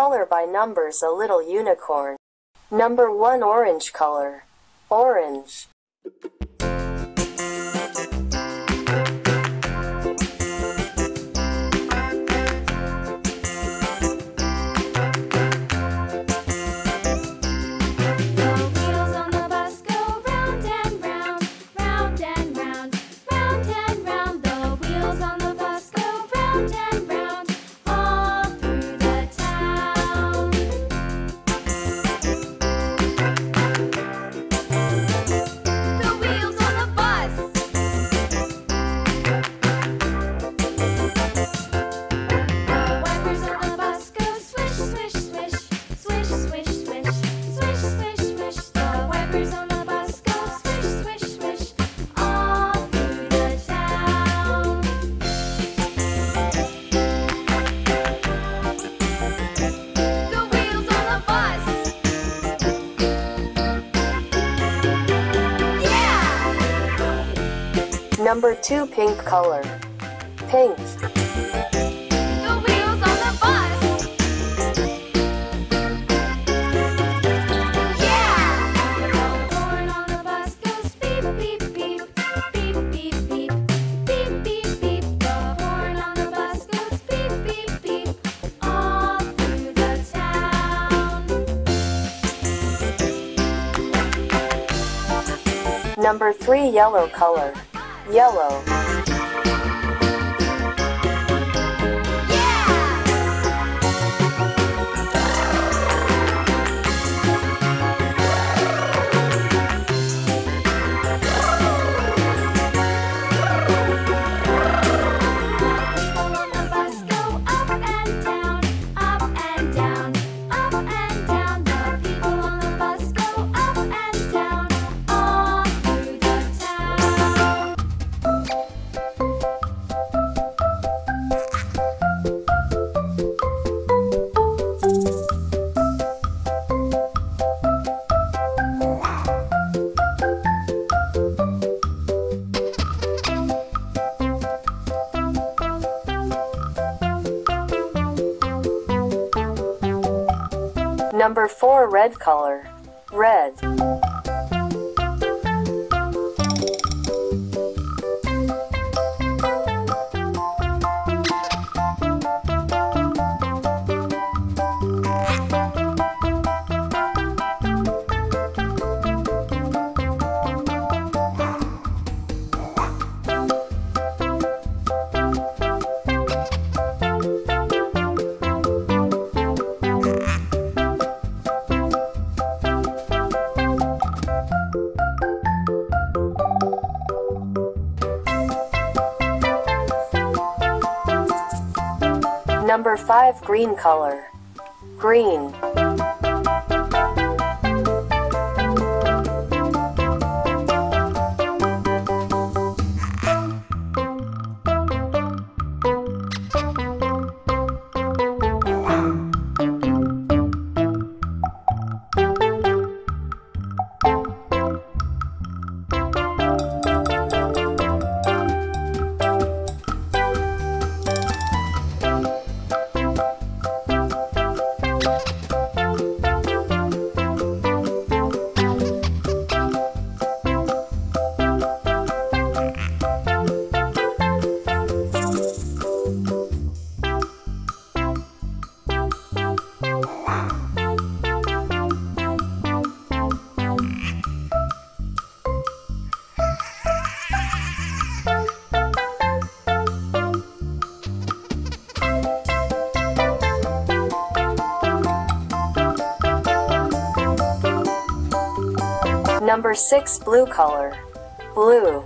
color by numbers a little unicorn. Number 1 Orange color. Orange. Number 2 Pink color. Pink. Number 3 Yellow color yellow. Number 4 Red Color. Red. Number 5 Green color. Green. Number 6 Blue color. Blue.